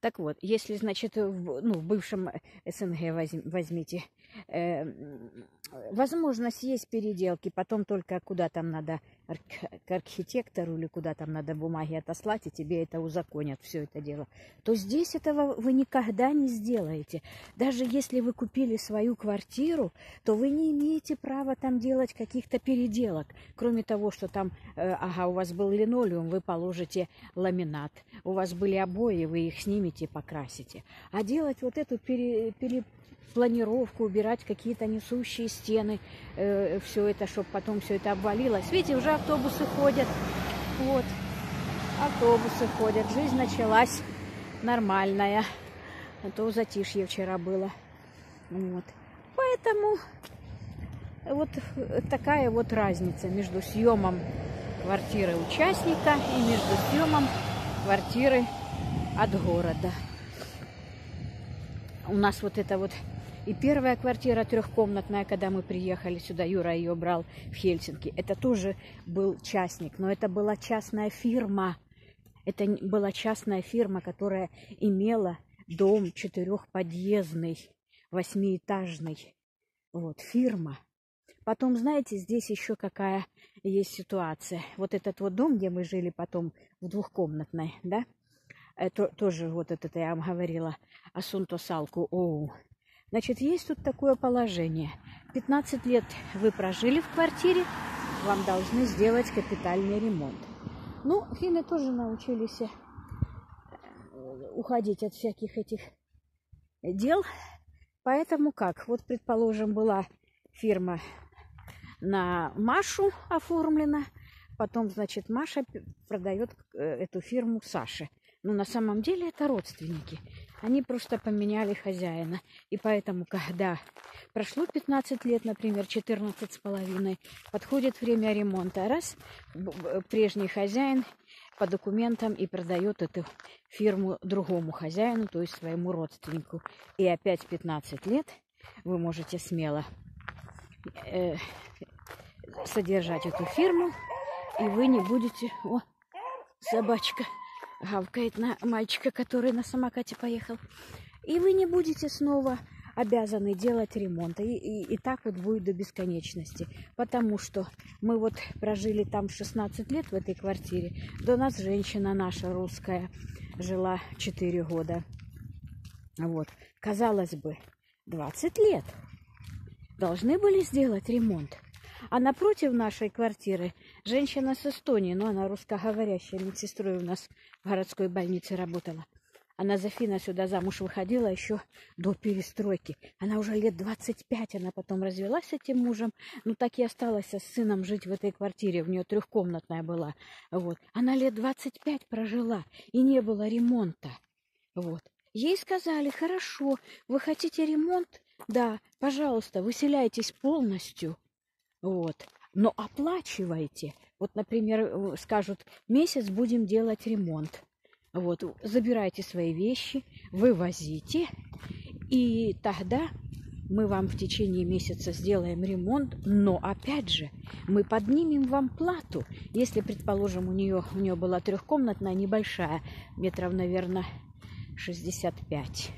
Так вот, если, значит, в, ну, в бывшем СНГ возьм, возьмите, э, возможность есть переделки, потом только куда там надо к архитектору или куда там надо бумаги отослать, и тебе это узаконят, все это дело, то здесь этого вы никогда не сделаете. Даже если вы купили свою квартиру, то вы не имеете права там делать каких-то переделок. Кроме того, что там, э, ага, у вас был линолеум, вы положите ламинат. У вас были обои, вы их снимете, покрасите. А делать вот эту пере, пере, планировку, убирать какие-то несущие стены, э, все это, чтобы потом все это обвалилось. Видите, уже автобусы ходят. Вот, автобусы ходят. Жизнь началась нормальная. А то затишье вчера было. Вот. Поэтому вот такая вот разница между съемом квартиры участника и между съемом квартиры от города. У нас вот это вот и первая квартира трехкомнатная, когда мы приехали сюда, Юра ее брал в Хельсинки, это тоже был частник, но это была частная фирма. Это была частная фирма, которая имела дом четырехподъездный, восьмиэтажный. Вот, фирма. Потом, знаете, здесь еще какая есть ситуация. Вот этот вот дом, где мы жили потом в двухкомнатной, да, это тоже вот этот я вам говорила, Асунто Салку, оу, Значит, есть тут такое положение. 15 лет вы прожили в квартире, вам должны сделать капитальный ремонт. Ну, финны тоже научились э, уходить от всяких этих дел. Поэтому как? Вот, предположим, была фирма на Машу оформлена, потом, значит, Маша продает э, эту фирму Саше. Но на самом деле это родственники. Они просто поменяли хозяина. И поэтому, когда прошло 15 лет, например, 14 с половиной, подходит время ремонта, раз прежний хозяин по документам и продает эту фирму другому хозяину, то есть своему родственнику. И опять 15 лет вы можете смело э, содержать эту фирму, и вы не будете... О, собачка! Гавкает на мальчика, который на самокате поехал. И вы не будете снова обязаны делать ремонт. И, и, и так вот будет до бесконечности. Потому что мы вот прожили там 16 лет в этой квартире. До нас женщина наша русская жила 4 года. Вот. Казалось бы, 20 лет. Должны были сделать ремонт. А напротив нашей квартиры женщина с Эстонии, но она русскоговорящая, медсестрой у нас в городской больнице работала. Она Зафина сюда замуж выходила еще до перестройки. Она уже лет 25, она потом развелась с этим мужем, ну так и осталась с сыном жить в этой квартире, у нее трехкомнатная была. Вот. Она лет 25 прожила, и не было ремонта. Вот. Ей сказали, хорошо, вы хотите ремонт? Да, пожалуйста, выселяйтесь полностью. Вот. Но оплачивайте. Вот, например, э, скажут, месяц будем делать ремонт. Вот, забирайте свои вещи, вывозите, и тогда мы вам в течение месяца сделаем ремонт, но опять же, мы поднимем вам плату. Если, предположим, у нее, у нее была трехкомнатная, небольшая, метров, наверное, 65.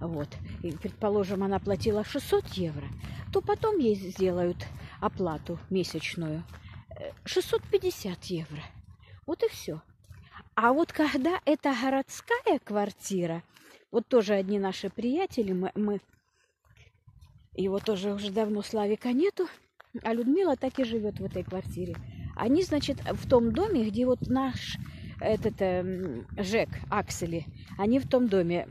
Вот. И, предположим, она платила 600 евро, то потом ей сделают оплату месячную 650 э, евро. Вот и все. А вот когда это городская квартира, вот тоже одни наши приятели, мы, мы его тоже уже давно Славика нету, а Людмила так и живет в этой квартире. Они, значит, в том доме, где вот наш этот э, Жек, Аксели, они в том доме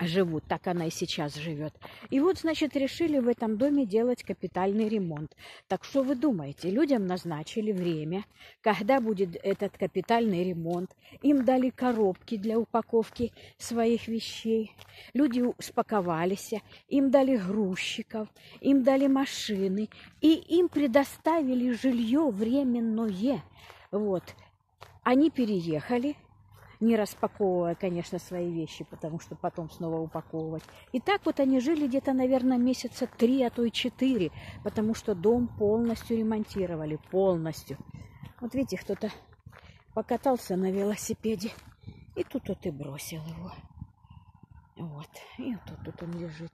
живут, так она и сейчас живет. И вот, значит, решили в этом доме делать капитальный ремонт. Так что вы думаете, людям назначили время, когда будет этот капитальный ремонт, им дали коробки для упаковки своих вещей, люди спаковались, им дали грузчиков, им дали машины, и им предоставили жилье временное. Вот. Они переехали, не распаковывая, конечно, свои вещи, потому что потом снова упаковывать. И так вот они жили где-то, наверное, месяца три, а то и четыре, потому что дом полностью ремонтировали, полностью. Вот видите, кто-то покатался на велосипеде И тут вот и бросил его. Вот. И вот тут, тут он лежит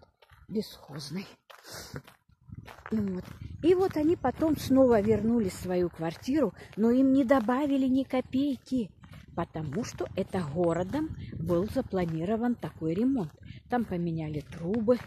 бесхозный. Вот. И вот они потом снова вернули свою квартиру, но им не добавили ни копейки, потому что это городом был запланирован такой ремонт. Там поменяли трубы,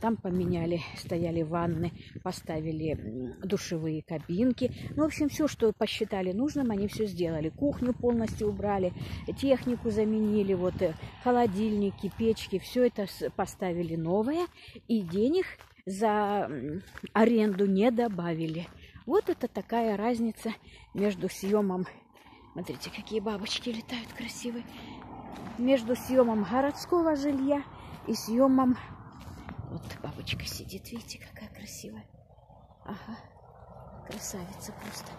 там поменяли, стояли ванны, поставили душевые кабинки. Ну, в общем, все, что посчитали нужным, они все сделали. Кухню полностью убрали, технику заменили, вот э, холодильники, печки, все это поставили новое. И денег за аренду не добавили. Вот это такая разница между съемом. Смотрите, какие бабочки летают красивые. Между съемом городского жилья и съемом... Вот бабочка сидит, видите, какая красивая. Ага, красавица просто.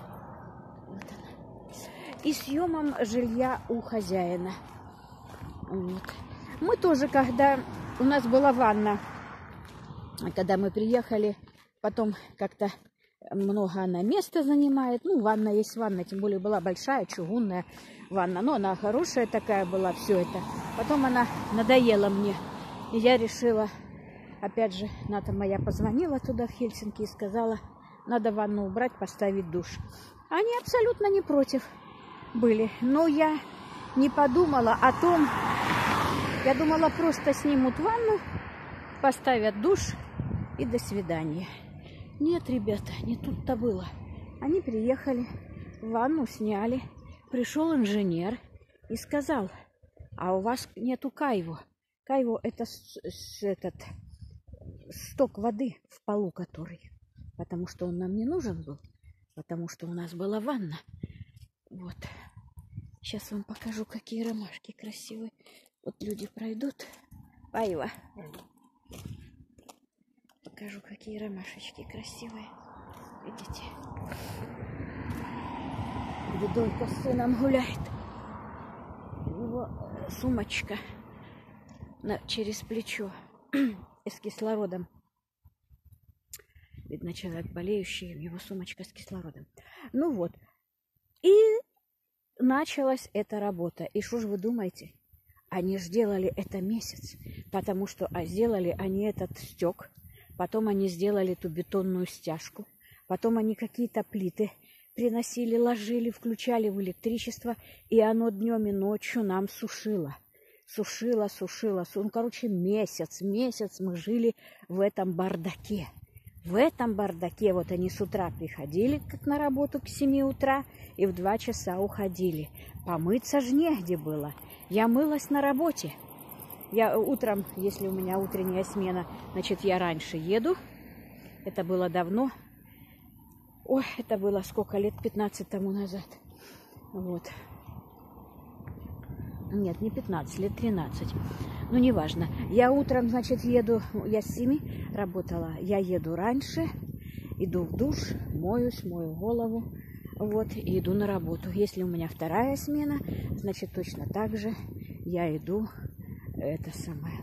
Вот она. И съемом жилья у хозяина. Вот. Мы тоже, когда у нас была ванна когда мы приехали, потом как-то много она места занимает. Ну, ванна есть ванна, тем более была большая, чугунная ванна. Но она хорошая такая была, все это. Потом она надоела мне. И я решила, опять же, Ната моя позвонила туда, в Хельсинки, и сказала, надо ванну убрать, поставить душ. Они абсолютно не против были. Но я не подумала о том, я думала, просто снимут ванну, поставят душ, и до свидания. Нет, ребята, не тут-то было. Они приехали, ванну сняли, пришел инженер и сказал, а у вас нету кайву. Кайву это с, с, этот сток воды в полу который. Потому что он нам не нужен был. Потому что у нас была ванна. Вот. Сейчас вам покажу, какие ромашки красивые. Вот люди пройдут. Пайва покажу, какие ромашечки красивые. Видите? Где Долька с сыном гуляет. Его сумочка на, через плечо с кислородом. Видно, человек болеющий, его сумочка с кислородом. Ну вот. И началась эта работа. И что же вы думаете? Они сделали это месяц, потому что а сделали они этот стек Потом они сделали эту бетонную стяжку. Потом они какие-то плиты приносили, ложили, включали в электричество, и оно днем и ночью нам сушило. Сушило, сушило. Ну, короче, месяц, месяц мы жили в этом бардаке. В этом бардаке вот они с утра приходили, как на работу к 7 утра, и в 2 часа уходили. Помыться ж негде было. Я мылась на работе. Я утром, если у меня утренняя смена, значит, я раньше еду. Это было давно. Ой, это было сколько лет? 15 тому назад. Вот. Нет, не 15, лет 13. Ну, неважно. Я утром, значит, еду, я с 7 работала. Я еду раньше, иду в душ, моюсь, мою голову. Вот, и иду на работу. Если у меня вторая смена, значит, точно так же я иду это самое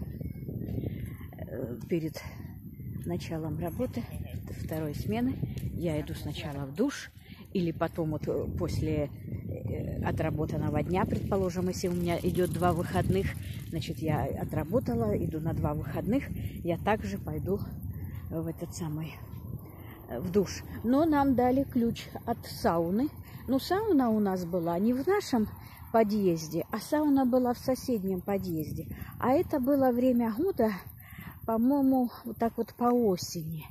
э, перед началом работы второй смены. Я иду сначала в душ или потом вот э, после э, отработанного дня, предположим, если у меня идет два выходных, значит, я отработала, иду на два выходных, я также пойду в этот самый, в душ. Но нам дали ключ от сауны. Ну, сауна у нас была не в нашем подъезде, а сауна была в соседнем подъезде. А это было время года, по-моему, вот так вот по осени.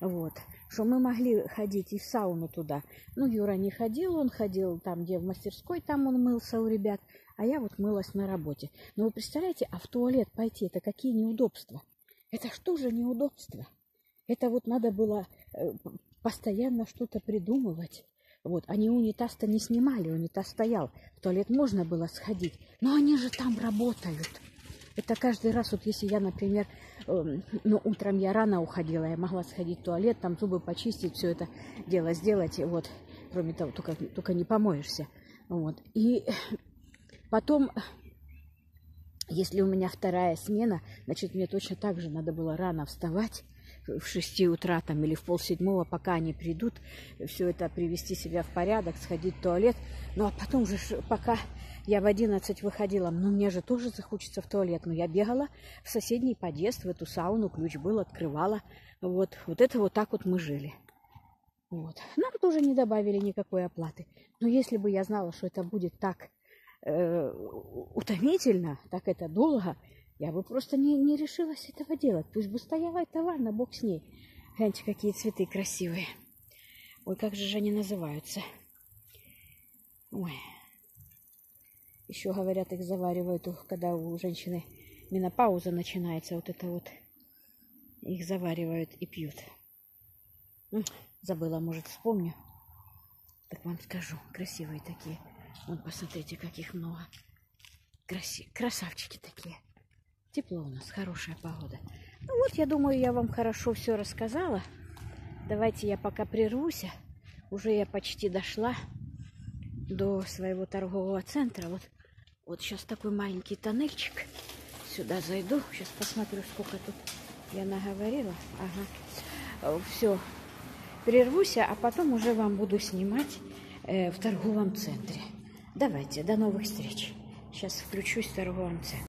Вот. Что мы могли ходить и в сауну туда. Ну, Юра не ходил, он ходил там, где в мастерской, там он мылся у ребят. А я вот мылась на работе. Но вы представляете, а в туалет пойти, это какие неудобства? Это что же неудобства? Это вот надо было э, постоянно что-то придумывать. Вот, они унитаз-то не снимали, унитаз стоял. В туалет можно было сходить, но они же там работают. Это каждый раз, вот если я, например, э, ну, утром я рано уходила, я могла сходить в туалет, там зубы почистить, все это дело сделать, вот, кроме того, только, только не помоешься. Вот. И потом, если у меня вторая смена, значит, мне точно так же надо было рано вставать, в 6 утра там или в полседьмого, пока они придут, все это привести себя в порядок, сходить в туалет. Ну а потом же, пока я в 11 выходила, ну мне же тоже захочется в туалет. Но я бегала в соседний подъезд, в эту сауну, ключ был, открывала. Вот, вот это вот так вот мы жили. Вот. Нам тоже не добавили никакой оплаты. Но если бы я знала, что это будет так э, утомительно, так это долго, я бы просто не, не решилась этого делать. Пусть бы стояла эта ванна, бог с ней. Гляньте, какие цветы красивые. Ой, как же они называются? Ой. Еще говорят, их заваривают, когда у женщины менопауза начинается. Вот это вот их заваривают и пьют. Забыла, может, вспомню. Так вам скажу. Красивые такие. Вон, посмотрите, каких много. Краси... Красавчики такие. Тепло у нас, хорошая погода. Ну вот, я думаю, я вам хорошо все рассказала. Давайте я пока прервусь. Уже я почти дошла до своего торгового центра. Вот, вот сейчас такой маленький тоннельчик. Сюда зайду. Сейчас посмотрю, сколько тут я наговорила. Ага. Все. Прервусь, а потом уже вам буду снимать э, в торговом центре. Давайте, до новых встреч. Сейчас включусь в торговом центре.